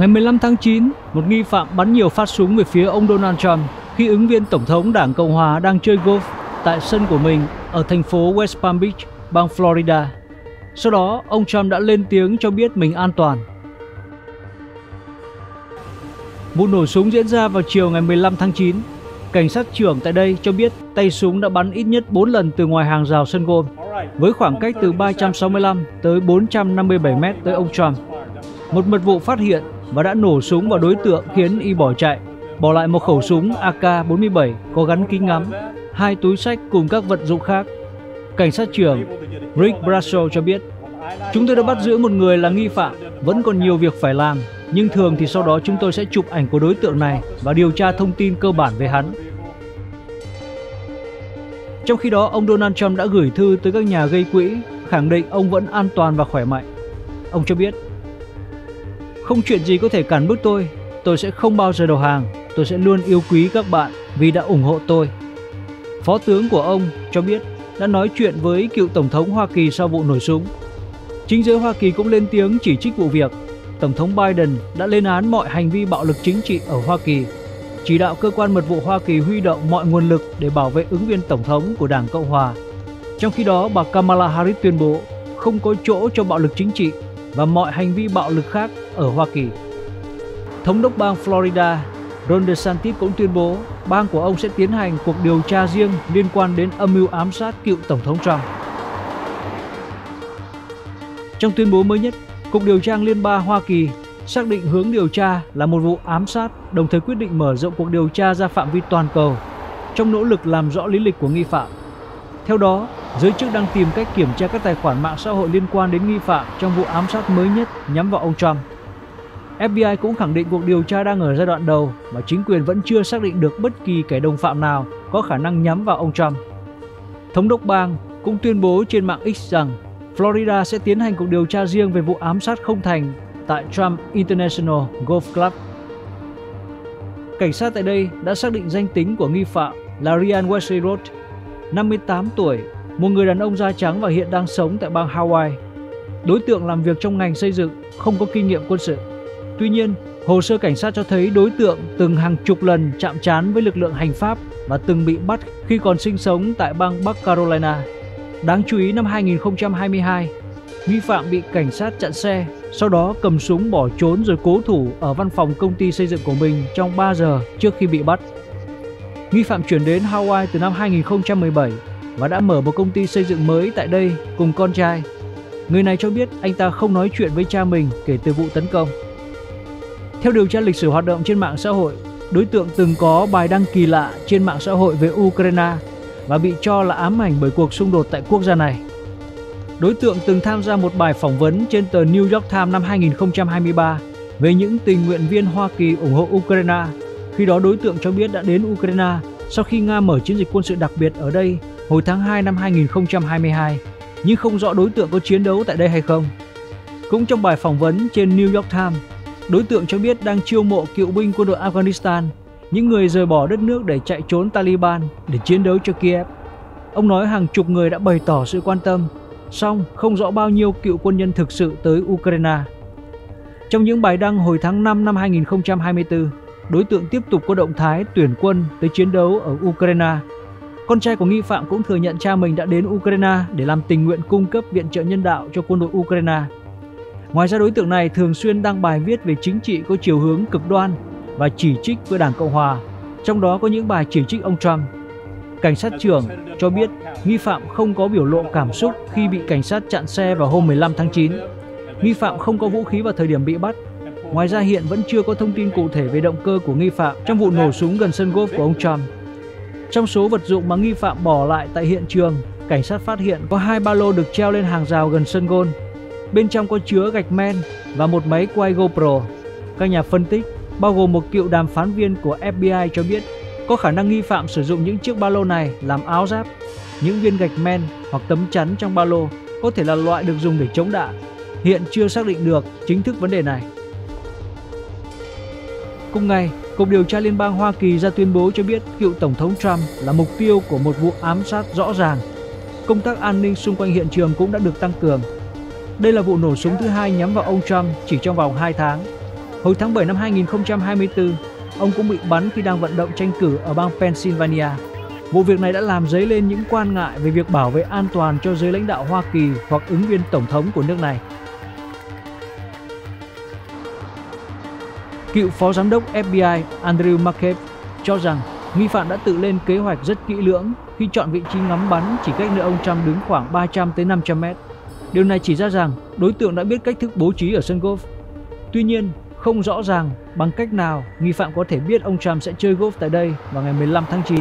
Ngày 15 tháng 9, một nghi phạm bắn nhiều phát súng về phía ông Donald Trump khi ứng viên tổng thống Đảng Cộng hòa đang chơi golf tại sân của mình ở thành phố West Palm Beach, bang Florida. Sau đó, ông Trump đã lên tiếng cho biết mình an toàn. Vụ nổ súng diễn ra vào chiều ngày 15 tháng 9. Cảnh sát trưởng tại đây cho biết tay súng đã bắn ít nhất 4 lần từ ngoài hàng rào sân golf, với khoảng cách từ 365 tới 457 mét tới ông Trump. Một mật vụ phát hiện và đã nổ súng vào đối tượng khiến y bỏ chạy, bỏ lại một khẩu súng AK-47 có gắn kính ngắm, hai túi sách cùng các vật dụng khác. Cảnh sát trưởng Rick Brasso cho biết, Chúng tôi đã bắt giữ một người là nghi phạm, vẫn còn nhiều việc phải làm, nhưng thường thì sau đó chúng tôi sẽ chụp ảnh của đối tượng này và điều tra thông tin cơ bản về hắn. Trong khi đó, ông Donald Trump đã gửi thư tới các nhà gây quỹ, khẳng định ông vẫn an toàn và khỏe mạnh. Ông cho biết, không chuyện gì có thể cản bước tôi, tôi sẽ không bao giờ đầu hàng, tôi sẽ luôn yêu quý các bạn vì đã ủng hộ tôi. Phó tướng của ông cho biết đã nói chuyện với cựu Tổng thống Hoa Kỳ sau vụ nổ súng. Chính giới Hoa Kỳ cũng lên tiếng chỉ trích vụ việc. Tổng thống Biden đã lên án mọi hành vi bạo lực chính trị ở Hoa Kỳ, chỉ đạo cơ quan mật vụ Hoa Kỳ huy động mọi nguồn lực để bảo vệ ứng viên Tổng thống của Đảng Cộng Hòa. Trong khi đó, bà Kamala Harris tuyên bố không có chỗ cho bạo lực chính trị và mọi hành vi bạo lực khác ở Hoa Kỳ. Thống đốc bang Florida Ron DeSantis cũng tuyên bố bang của ông sẽ tiến hành cuộc điều tra riêng liên quan đến âm mưu ám sát cựu Tổng thống Trump. Trong tuyên bố mới nhất, Cục Điều tra Liên bang Hoa Kỳ xác định hướng điều tra là một vụ ám sát, đồng thời quyết định mở rộng cuộc điều tra ra phạm vi toàn cầu trong nỗ lực làm rõ lý lịch của nghi phạm. Theo đó, giới chức đang tìm cách kiểm tra các tài khoản mạng xã hội liên quan đến nghi phạm trong vụ ám sát mới nhất nhắm vào ông Trump. FBI cũng khẳng định cuộc điều tra đang ở giai đoạn đầu và chính quyền vẫn chưa xác định được bất kỳ kẻ đồng phạm nào có khả năng nhắm vào ông Trump. Thống đốc bang cũng tuyên bố trên mạng X rằng Florida sẽ tiến hành cuộc điều tra riêng về vụ ám sát không thành tại Trump International Golf Club. Cảnh sát tại đây đã xác định danh tính của nghi phạm là Ryan Wesley Roth, 58 tuổi, một người đàn ông da trắng và hiện đang sống tại bang Hawaii. Đối tượng làm việc trong ngành xây dựng, không có kinh nghiệm quân sự. Tuy nhiên, hồ sơ cảnh sát cho thấy đối tượng từng hàng chục lần chạm trán với lực lượng hành pháp và từng bị bắt khi còn sinh sống tại bang Bắc Carolina. Đáng chú ý năm 2022, nghi phạm bị cảnh sát chặn xe, sau đó cầm súng bỏ trốn rồi cố thủ ở văn phòng công ty xây dựng của mình trong 3 giờ trước khi bị bắt. Nghi phạm chuyển đến Hawaii từ năm 2017 và đã mở một công ty xây dựng mới tại đây cùng con trai. Người này cho biết anh ta không nói chuyện với cha mình kể từ vụ tấn công. Theo điều tra lịch sử hoạt động trên mạng xã hội, đối tượng từng có bài đăng kỳ lạ trên mạng xã hội về Ukraine và bị cho là ám ảnh bởi cuộc xung đột tại quốc gia này. Đối tượng từng tham gia một bài phỏng vấn trên tờ New York Times năm 2023 về những tình nguyện viên Hoa Kỳ ủng hộ Ukraine. Khi đó đối tượng cho biết đã đến Ukraine sau khi Nga mở chiến dịch quân sự đặc biệt ở đây hồi tháng 2 năm 2022, nhưng không rõ đối tượng có chiến đấu tại đây hay không. Cũng trong bài phỏng vấn trên New York Times, đối tượng cho biết đang chiêu mộ cựu binh quân đội Afghanistan, những người rời bỏ đất nước để chạy trốn Taliban để chiến đấu cho Kiev. Ông nói hàng chục người đã bày tỏ sự quan tâm, song không rõ bao nhiêu cựu quân nhân thực sự tới Ukraine. Trong những bài đăng hồi tháng 5 năm 2024, đối tượng tiếp tục có động thái tuyển quân tới chiến đấu ở Ukraine. Con trai của nghi phạm cũng thừa nhận cha mình đã đến Ukraine để làm tình nguyện cung cấp viện trợ nhân đạo cho quân đội Ukraine. Ngoài ra đối tượng này thường xuyên đăng bài viết về chính trị có chiều hướng cực đoan và chỉ trích với Đảng Cộng Hòa, trong đó có những bài chỉ trích ông Trump. Cảnh sát trưởng cho biết nghi phạm không có biểu lộ cảm xúc khi bị cảnh sát chặn xe vào hôm 15 tháng 9. Nghi phạm không có vũ khí vào thời điểm bị bắt. Ngoài ra hiện vẫn chưa có thông tin cụ thể về động cơ của nghi phạm trong vụ nổ súng gần sân golf của ông Trump. Trong số vật dụng mà nghi phạm bỏ lại tại hiện trường, cảnh sát phát hiện có hai ba lô được treo lên hàng rào gần sân golf. Bên trong có chứa gạch men và một máy quay GoPro. Các nhà phân tích, bao gồm một cựu đàm phán viên của FBI cho biết có khả năng nghi phạm sử dụng những chiếc ba lô này làm áo giáp. Những viên gạch men hoặc tấm chắn trong ba lô có thể là loại được dùng để chống đạn. Hiện chưa xác định được chính thức vấn đề này. Cùng ngày, Cục Điều tra Liên bang Hoa Kỳ ra tuyên bố cho biết cựu Tổng thống Trump là mục tiêu của một vụ ám sát rõ ràng. Công tác an ninh xung quanh hiện trường cũng đã được tăng cường. Đây là vụ nổ súng thứ hai nhắm vào ông Trump chỉ trong vòng 2 tháng. Hồi tháng 7 năm 2024, ông cũng bị bắn khi đang vận động tranh cử ở bang Pennsylvania. Vụ việc này đã làm dấy lên những quan ngại về việc bảo vệ an toàn cho giới lãnh đạo Hoa Kỳ hoặc ứng viên tổng thống của nước này. Cựu phó giám đốc FBI Andrew McCabe cho rằng nghi phạm đã tự lên kế hoạch rất kỹ lưỡng khi chọn vị trí ngắm bắn chỉ cách nơi ông Trump đứng khoảng 300 tới 500 mét. Điều này chỉ ra rằng đối tượng đã biết cách thức bố trí ở sân golf. Tuy nhiên, không rõ ràng bằng cách nào nghi phạm có thể biết ông Trump sẽ chơi golf tại đây vào ngày 15 tháng 9.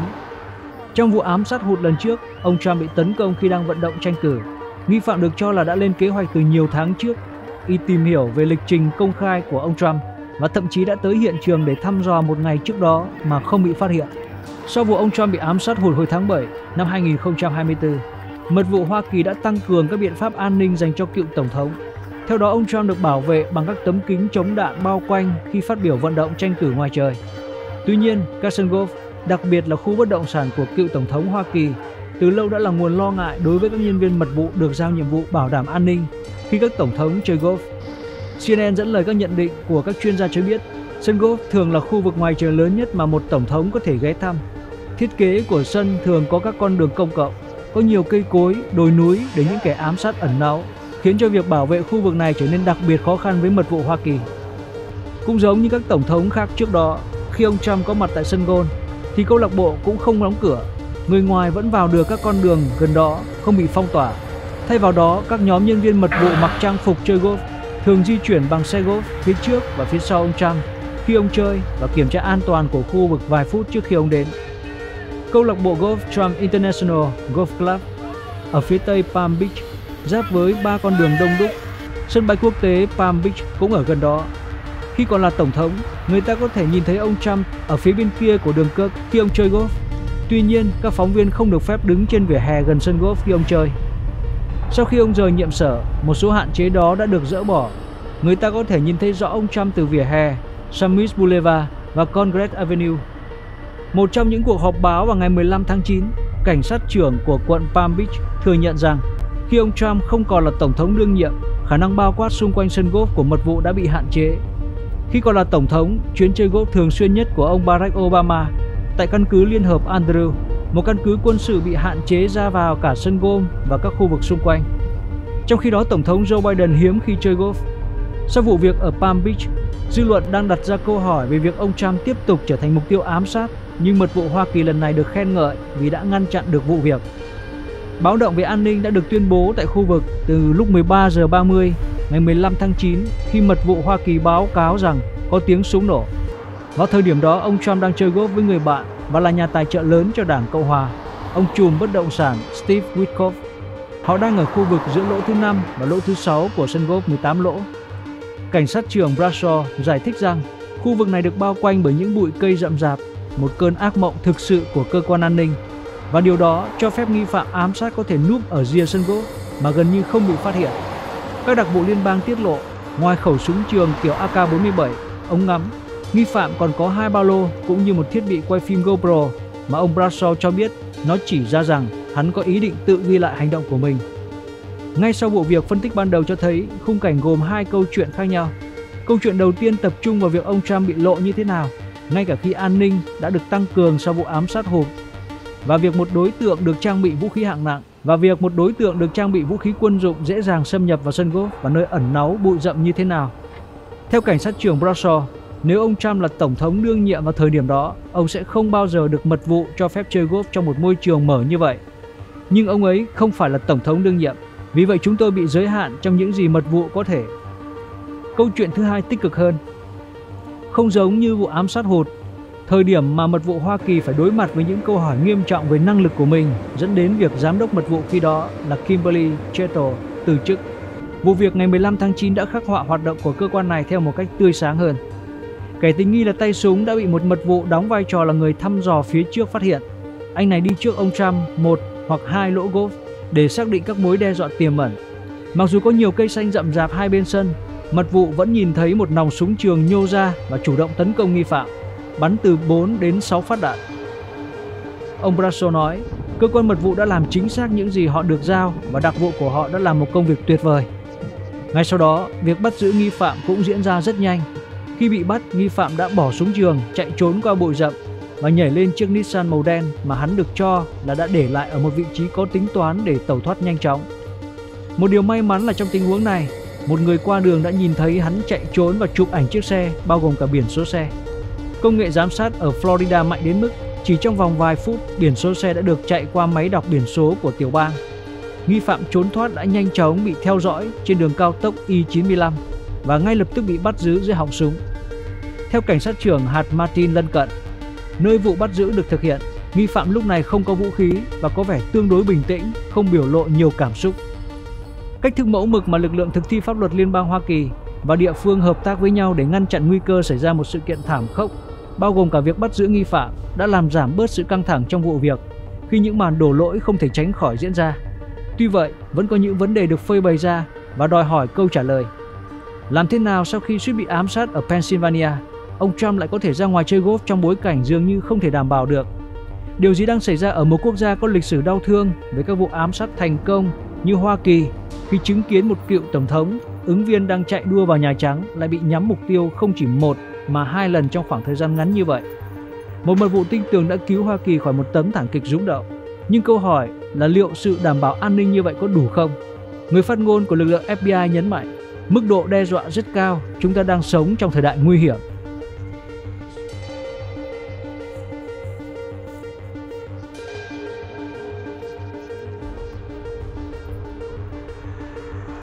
Trong vụ ám sát hụt lần trước, ông Trump bị tấn công khi đang vận động tranh cử. Nghi phạm được cho là đã lên kế hoạch từ nhiều tháng trước. Y tìm hiểu về lịch trình công khai của ông Trump và thậm chí đã tới hiện trường để thăm dò một ngày trước đó mà không bị phát hiện. Sau vụ ông Trump bị ám sát hụt hồi tháng 7 năm 2024, mật vụ Hoa Kỳ đã tăng cường các biện pháp an ninh dành cho cựu tổng thống. Theo đó, ông Trump được bảo vệ bằng các tấm kính chống đạn bao quanh khi phát biểu vận động tranh cử ngoài trời. Tuy nhiên, các sân golf, đặc biệt là khu bất động sản của cựu tổng thống Hoa Kỳ, từ lâu đã là nguồn lo ngại đối với các nhân viên mật vụ được giao nhiệm vụ bảo đảm an ninh khi các tổng thống chơi golf. CNN dẫn lời các nhận định của các chuyên gia cho biết, sân golf thường là khu vực ngoài trời lớn nhất mà một tổng thống có thể ghé thăm. Thiết kế của sân thường có các con đường công cộng, có nhiều cây cối, đồi núi để những kẻ ám sát ẩn náu, khiến cho việc bảo vệ khu vực này trở nên đặc biệt khó khăn với mật vụ Hoa Kỳ. Cũng giống như các tổng thống khác trước đó, khi ông Trump có mặt tại sân golf, thì câu lạc bộ cũng không đóng cửa, người ngoài vẫn vào được các con đường gần đó không bị phong tỏa. Thay vào đó, các nhóm nhân viên mật vụ mặc trang phục chơi golf thường di chuyển bằng xe golf phía trước và phía sau ông Trump khi ông chơi và kiểm tra an toàn của khu vực vài phút trước khi ông đến. Câu lạc bộ golf Trump International Golf Club ở phía tây Palm Beach giáp với ba con đường đông đúc. Sân bay quốc tế Palm Beach cũng ở gần đó. Khi còn là tổng thống, người ta có thể nhìn thấy ông Trump ở phía bên kia của đường Kirk khi ông chơi golf. Tuy nhiên, các phóng viên không được phép đứng trên vỉa hè gần sân golf khi ông chơi. Sau khi ông rời nhiệm sở, một số hạn chế đó đã được dỡ bỏ. Người ta có thể nhìn thấy rõ ông Trump từ vỉa hè, Summit Boulevard và Congress Avenue. Một trong những cuộc họp báo vào ngày 15 tháng 9, cảnh sát trưởng của quận Palm Beach thừa nhận rằng khi ông Trump không còn là tổng thống đương nhiệm, khả năng bao quát xung quanh sân golf của mật vụ đã bị hạn chế. Khi còn là tổng thống, chuyến chơi golf thường xuyên nhất của ông Barack Obama tại căn cứ Liên hợp Andrew một căn cứ quân sự bị hạn chế ra vào cả sân golf và các khu vực xung quanh. Trong khi đó, Tổng thống Joe Biden hiếm khi chơi golf. Sau vụ việc ở Palm Beach, dư luận đang đặt ra câu hỏi về việc ông Trump tiếp tục trở thành mục tiêu ám sát, nhưng mật vụ Hoa Kỳ lần này được khen ngợi vì đã ngăn chặn được vụ việc. Báo động về an ninh đã được tuyên bố tại khu vực từ lúc 13 giờ 30 ngày 15 tháng 9 khi mật vụ Hoa Kỳ báo cáo rằng có tiếng súng nổ. Vào thời điểm đó, ông Trump đang chơi golf với người bạn và là nhà tài trợ lớn cho Đảng Cộng hòa, ông trùm bất động sản Steve Witkoff. Họ đang ở khu vực giữa lỗ thứ 5 và lỗ thứ 6 của sân golf 18 lỗ. Cảnh sát trưởng Bradshaw giải thích rằng khu vực này được bao quanh bởi những bụi cây rậm rạp, một cơn ác mộng thực sự của cơ quan an ninh và điều đó cho phép nghi phạm ám sát có thể núp ở rìa sân gỗ mà gần như không bị phát hiện. Các đặc vụ liên bang tiết lộ, ngoài khẩu súng trường kiểu AK-47, ống ngắm Nghi phạm còn có hai ba lô cũng như một thiết bị quay phim GoPro mà ông Bradshaw cho biết nó chỉ ra rằng hắn có ý định tự ghi lại hành động của mình. Ngay sau vụ việc, phân tích ban đầu cho thấy khung cảnh gồm hai câu chuyện khác nhau. Câu chuyện đầu tiên tập trung vào việc ông Trump bị lộ như thế nào, ngay cả khi an ninh đã được tăng cường sau vụ ám sát hộp, và việc một đối tượng được trang bị vũ khí hạng nặng và việc một đối tượng được trang bị vũ khí quân dụng dễ dàng xâm nhập vào sân golf và nơi ẩn náu bụi rậm như thế nào. Theo cảnh sát trưởng Bradshaw, nếu ông Trump là tổng thống đương nhiệm vào thời điểm đó, ông sẽ không bao giờ được mật vụ cho phép chơi golf trong một môi trường mở như vậy. Nhưng ông ấy không phải là tổng thống đương nhiệm, vì vậy chúng tôi bị giới hạn trong những gì mật vụ có thể. Câu chuyện thứ hai tích cực hơn. Không giống như vụ ám sát hụt, thời điểm mà mật vụ Hoa Kỳ phải đối mặt với những câu hỏi nghiêm trọng về năng lực của mình dẫn đến việc giám đốc mật vụ khi đó là Kimberly Chettle từ chức. Vụ việc ngày 15 tháng 9 đã khắc họa hoạt động của cơ quan này theo một cách tươi sáng hơn. Kẻ tình nghi là tay súng đã bị một mật vụ đóng vai trò là người thăm dò phía trước phát hiện. Anh này đi trước ông Trump một hoặc hai lỗ golf để xác định các mối đe dọa tiềm ẩn. Mặc dù có nhiều cây xanh rậm rạp hai bên sân, mật vụ vẫn nhìn thấy một nòng súng trường nhô ra và chủ động tấn công nghi phạm, bắn từ 4 đến 6 phát đạn. Ông Brasso nói, cơ quan mật vụ đã làm chính xác những gì họ được giao và đặc vụ của họ đã làm một công việc tuyệt vời. Ngay sau đó, việc bắt giữ nghi phạm cũng diễn ra rất nhanh Khi bị bắt, nghi phạm đã bỏ súng trường, chạy trốn qua bụi rậm và nhảy lên chiếc Nissan màu đen mà hắn được cho là đã để lại ở một vị trí có tính toán để tẩu thoát nhanh chóng. Một điều may mắn là trong tình huống này, một người qua đường đã nhìn thấy hắn chạy trốn và chụp ảnh chiếc xe, bao gồm cả biển số xe. Công nghệ giám sát ở Florida mạnh đến mức chỉ trong vòng vài phút, biển số xe đã được chạy qua máy đọc biển số của tiểu bang. Nghi phạm trốn thoát đã nhanh chóng bị theo dõi trên đường cao tốc e I-95 và ngay lập tức bị bắt giữ dưới họng súng. Theo cảnh sát trưởng hạt Martin lân cận, nơi vụ bắt giữ được thực hiện, nghi phạm lúc này không có vũ khí và có vẻ tương đối bình tĩnh, không biểu lộ nhiều cảm xúc. Cách thức mẫu mực mà lực lượng thực thi pháp luật liên bang Hoa Kỳ và địa phương hợp tác với nhau để ngăn chặn nguy cơ xảy ra một sự kiện thảm khốc, bao gồm cả việc bắt giữ nghi phạm, đã làm giảm bớt sự căng thẳng trong vụ việc khi những màn đổ lỗi không thể tránh khỏi diễn ra. Tuy vậy, vẫn có những vấn đề được phơi bày ra và đòi hỏi câu trả lời. Làm thế nào sau khi suýt bị ám sát ở Pennsylvania, ông Trump lại có thể ra ngoài chơi golf trong bối cảnh dường như không thể đảm bảo được? Điều gì đang xảy ra ở một quốc gia có lịch sử đau thương với các vụ ám sát thành công như Hoa Kỳ khi chứng kiến một cựu tổng thống, ứng viên đang chạy đua vào Nhà Trắng lại bị nhắm mục tiêu không chỉ một mà hai lần trong khoảng thời gian ngắn như vậy. Một mật vụ tinh tường đã cứu Hoa Kỳ khỏi một tấm thảm kịch rúng động. Nhưng câu hỏi là liệu sự đảm bảo an ninh như vậy có đủ không? Người phát ngôn của lực lượng FBI nhấn mạnh, mức độ đe dọa rất cao, chúng ta đang sống trong thời đại nguy hiểm.